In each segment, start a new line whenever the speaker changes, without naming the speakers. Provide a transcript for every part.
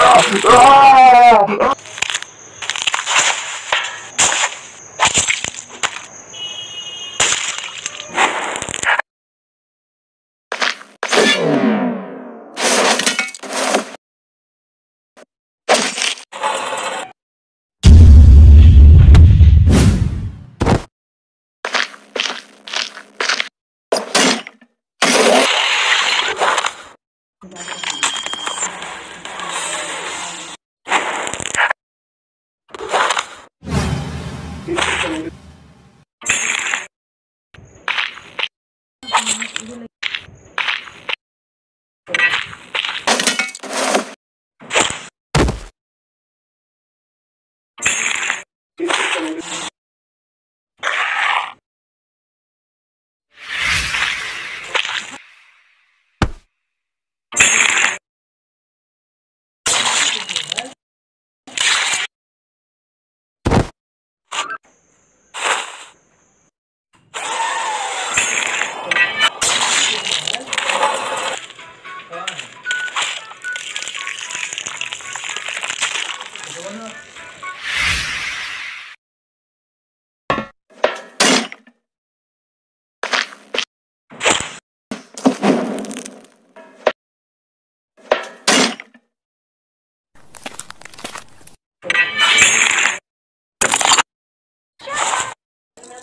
ah. ah!
Thank you.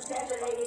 Congratulations.